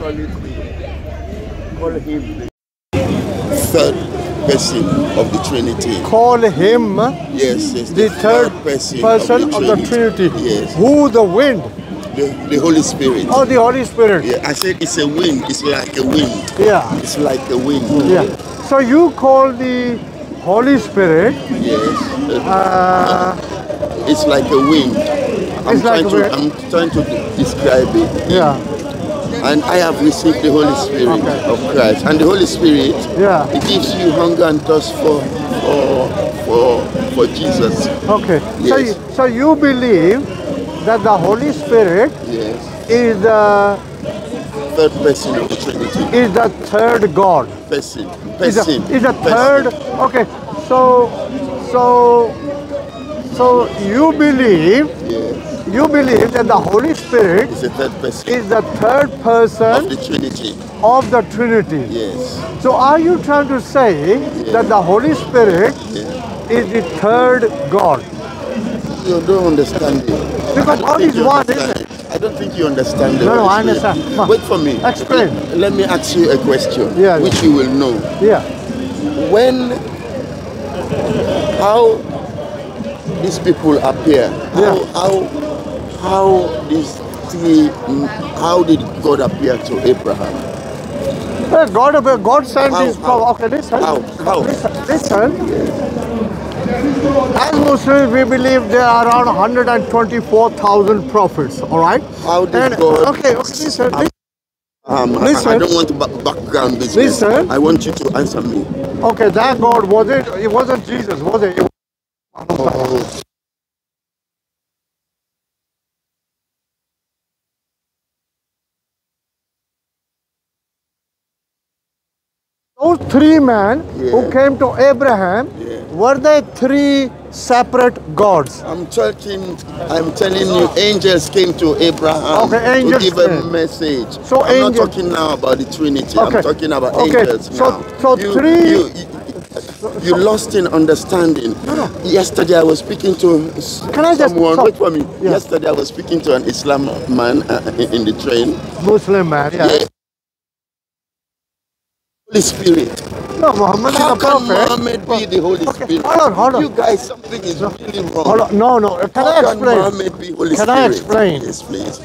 call it call him the third person of the Trinity. Call him Yes, yes. the third person of the Trinity. Yes, Who the wind? the, the Holy Spirit. Oh, the Holy Spirit. Yeah, I said it's a wind. It's like a wind. Yeah. It's like a wind. Yeah. So you call the Holy Spirit Yes. uh, It's like a wind. I'm It's like trying a to wind. I'm trying to describe it. yeah. And I have received the Holy Spirit Okay. of Christ. And the Holy Spirit Yeah. it gives you hunger and thirst for for for for Jesus. Okay. So, Yes. you, so you believe that the Holy Spirit Yes. is the Third person of the Trinity. is the third God. Person. Is the, Person. is the person. third. Okay. So so so you believe Yes. you believe that the Holy Spirit It's the third person is the third person of the Trinity. of the Trinity. Yes. So are you trying to say that the Holy Spirit Yeah. is the third God? You don't understand it. Because God is one, isn't it. I don't think you understand the No, no, I understand. Wait for me. Explain. Let, let me ask you a question, Yeah, yeah. which you will know. Yeah. When, how these people appear, Yeah. how, how, how these three, how did God appear to Abraham? Well, God, God sent How- his how? prophet. Okay, listen. How? How? Listen. listen. As Muslims, we believe there are around 124,000 prophets. All right. How did And, God? okay, okay, listen. listen. Um, I- I, don't want to back, background business. Listen. I want you to answer me. Okay, that God was it? It wasn't Jesus, was it? It Those three men who came to Abraham Yeah. were they three separate gods? I'm talking. I'm telling you, angels came to Abraham Okay, to angels give a message. So I'm angel- not talking now about the Trinity. Okay. I'm talking about Okay, angels so- now. so you, three- You, you, you lost in understanding. Yesterday I was speaking to Can I just- someone. so- wait for me. Yeah. Yesterday I was speaking to an Islam man uh, in in the train. Muslim man, yeah. Yeah. Holy Spirit. No, Muhammad is How can. Muhammad be the Holy Okay, Spirit? hold on, hold on. You guys, something is really wrong. Hold on, No, no. Can How I can explain? Muhammad be Holy Can Spirit? I explain? Yes, please.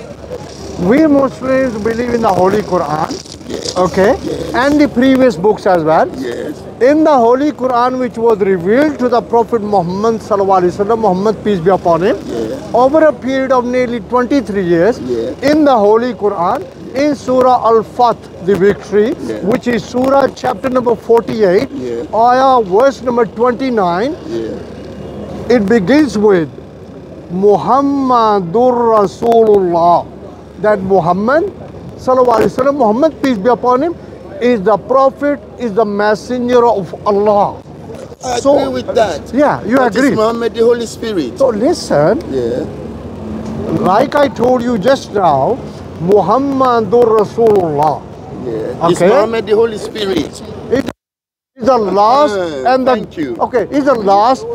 We Muslims believe in the Holy Quran, Yes. okay, and the previous books as well. Yes. In the Holy Quran, which was revealed to the Prophet Muhammad Sallallahu Muhammad peace be upon him, Yeah. over a period of nearly 23 years, Yeah. in the Holy Quran, in Surah Al-Fath, the victory, Yeah. which is Surah chapter number 48, Yeah. ayah verse number 29, Yeah. it begins with Muhammadur Rasulullah. That Muhammad, Sallallahu Muhammad, peace be upon him, is the prophet, is the messenger of Allah. I So- agree with that. Yeah, you That is agree. Is Muhammad the Holy Spirit. So listen, Yeah. like I told you just now, Muhammadur Rasulullah Yeah. Okay. Muhammad the Holy Spirit. is the last Ah, and the thank you. okay, is the last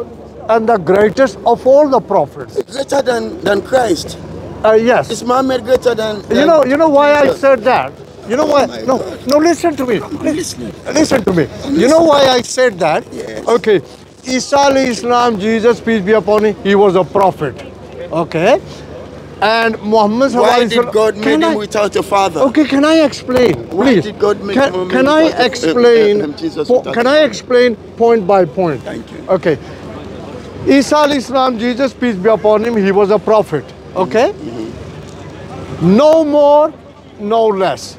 and the greatest of all the prophets. Greater than, than Christ. Uh, yes. Is Muhammad greater than, You know, you know why I said that? You know why? my No, God. no. Listen to me. listening. Listen to me. You know why I said that? Yes. Okay. Isa Islam, Jesus, peace be upon him, he was a prophet. Okay. And Muhammad Why did God make him I- without a father? Okay, can I explain? Why Please. did God make can, can I explain? uh, Jesus po- can I explain point by point? Thank you. Okay. Isa Islam, Jesus, peace be upon him, he was a prophet. Okay? No more, no less.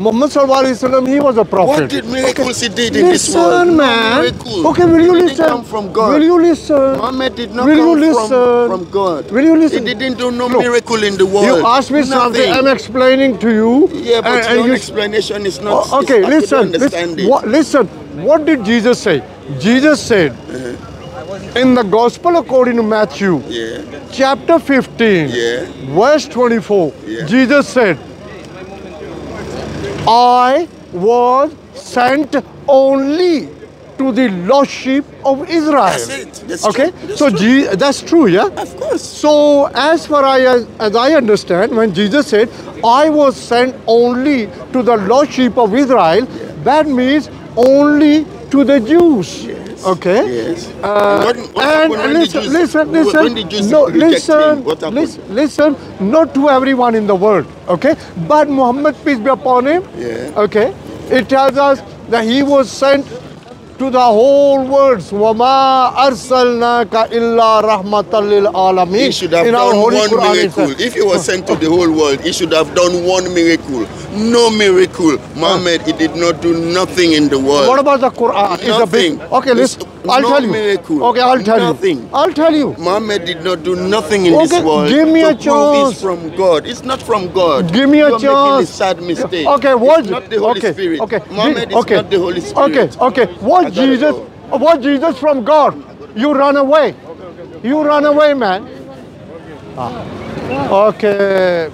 Muhammad sallallahu alaihi wasallam, he was a prophet. What did miracles he did in this world? No man. miracle. Okay, will you listen? come from God. Will you listen? Muhammad did not Will you come listen? from, from God. Will you listen? He didn't do no Look, miracle in the world. You asked me something, I'm explaining to you. Yeah, but and- and your explanation is not. Oh, okay, is, listen. Listen what, listen. What did Jesus say? Jesus said uh-huh. in the Gospel according to Matthew, Yeah, chapter 15, yeah. verse 24, Yeah. Jesus said, I was sent only to the lost sheep of Israel. That's it. That's okay, true. That's so true. That's true, yeah. Of course. So, as far as, as I understand, when Jesus said, I was sent only to the lost sheep of Israel, that means only to the Jews. Okay? Yes. Uh, What- what and listen, listen, when listen. no, listen, him? What happened? listen, listen, not to everyone in the world. Okay? But Muhammad, peace be upon him, Yeah. okay, it tells us that he was sent to the whole world. Wama arsalnaka illa rahmatan alamin. He should have In done one Quran miracle. If he was sent to the whole world, he should have done one miracle. No miracle. Muhammad, he did not do nothing in the world. What about the Quran? Nothing. Big, okay, listen. I'll no tell you. miracle. Okay, I'll tell Nothing. you. I'll tell you. Muhammad did not do nothing in Okay, this world. give me a chance. It's from God. It's not from God. Give me a You're chance. making a sad mistake. Okay, what? It's not the Holy okay, Spirit. Okay, Muhammad Gi- is okay. not the Holy Spirit. Okay, okay. What Jesus? go. What Jesus from God? You run away. You run away, man. Ah. Okay.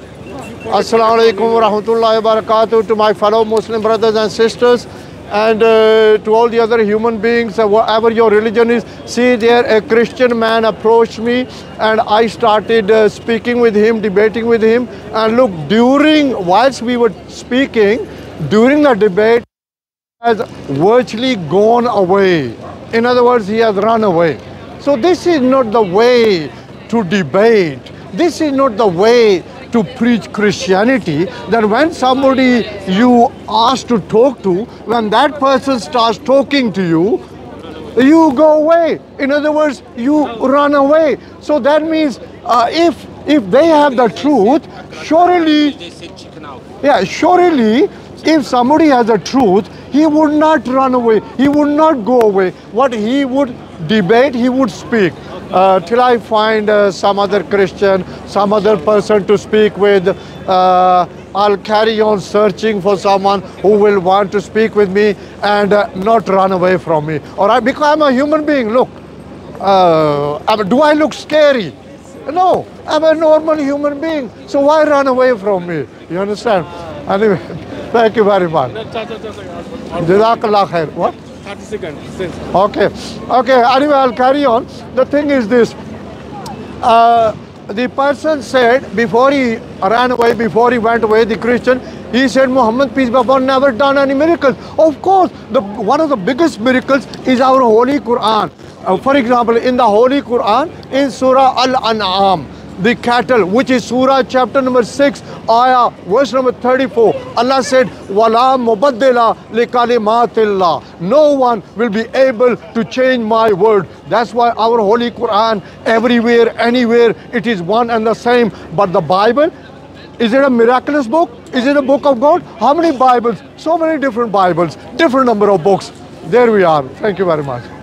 Assalamu alaikum wa rahmatullahi wa barakatuh to my fellow Muslim brothers and sisters and uh, to all the other human beings, uh, whatever your religion is. See, there a Christian man approached me and I started uh, speaking with him, debating with him. And look, during, whilst we were speaking, during the debate, has virtually gone away. In other words, he has run away. So this is not the way to debate. This is not the way to preach Christianity. That when somebody you ask to talk to, when that person starts talking to you, you go away. In other words, you run away. So that means uh, if if they have the truth, surely yeah, surely if somebody has a truth, he would not run away. He would not go away. What he would debate, he would speak. Uh, till I find uh, some other Christian, some other person to speak with, uh, I'll carry on searching for someone who will want to speak with me and uh, not run away from me. All right, because I'm a human being. Look, uh, I mean, do I look scary? No, I'm a normal human being. So why run away from me? You understand? Anyway, thank you very much. What? 30 seconds. Okay. Okay. Anyway, I'll carry on. The thing is this. Uh, the person said before he ran away, before he went away, the Christian, he said Muhammad peace be upon him, never done any miracles. Of course, the one of the biggest miracles is our Holy Quran. Uh, for example, in the Holy Quran, in Surah Al-An'am, the cattle, which is Surah chapter number 6, ayah, verse number 34. Allah said, Wala mubaddila li kalimatillah. No one will be able to change my word. That's why our Holy Quran, everywhere, anywhere, it is one and the same. But the Bible, is it a miraculous book? Is it a book of God? How many Bibles? So many different Bibles, different number of books. There we are. Thank you very much.